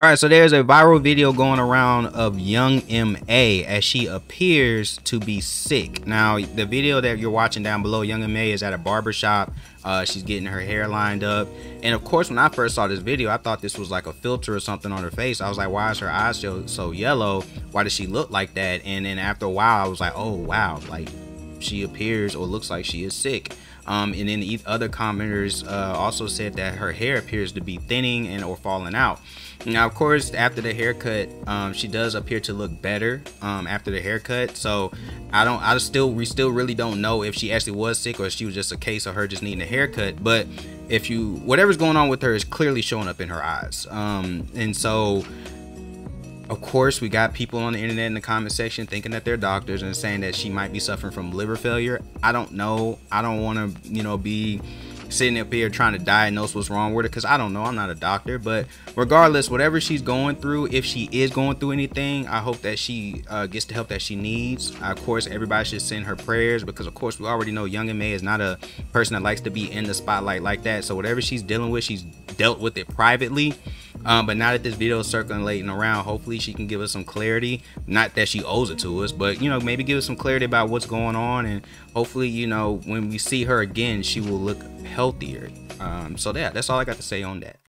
All right, so there's a viral video going around of young MA as she appears to be sick. Now, the video that you're watching down below, young MA is at a barber shop. Uh, she's getting her hair lined up. And of course, when I first saw this video, I thought this was like a filter or something on her face. I was like, why is her eyes so, so yellow? Why does she look like that? And then after a while, I was like, oh, wow, like she appears or looks like she is sick. Um, and then the other commenters uh, also said that her hair appears to be thinning and or falling out. Now, of course, after the haircut, um, she does appear to look better um, after the haircut. So I don't, I still, we still really don't know if she actually was sick or if she was just a case of her just needing a haircut. But if you, whatever's going on with her is clearly showing up in her eyes. Um, and so of course, we got people on the internet in the comment section thinking that they're doctors and saying that she might be suffering from liver failure. I don't know. I don't want to, you know, be sitting up here trying to diagnose what's wrong with her because I don't know. I'm not a doctor, but regardless, whatever she's going through, if she is going through anything, I hope that she uh, gets the help that she needs. Of course, everybody should send her prayers because, of course, we already know Young MA is not a person that likes to be in the spotlight like that. So whatever she's dealing with, she's dealt with it privately. Um, but now that this video is circulating around, hopefully she can give us some clarity. Not that she owes it to us, but you know, maybe give us some clarity about what's going on, and hopefully, you know, when we see her again, she will look healthier. Um, so yeah, that's all I got to say on that.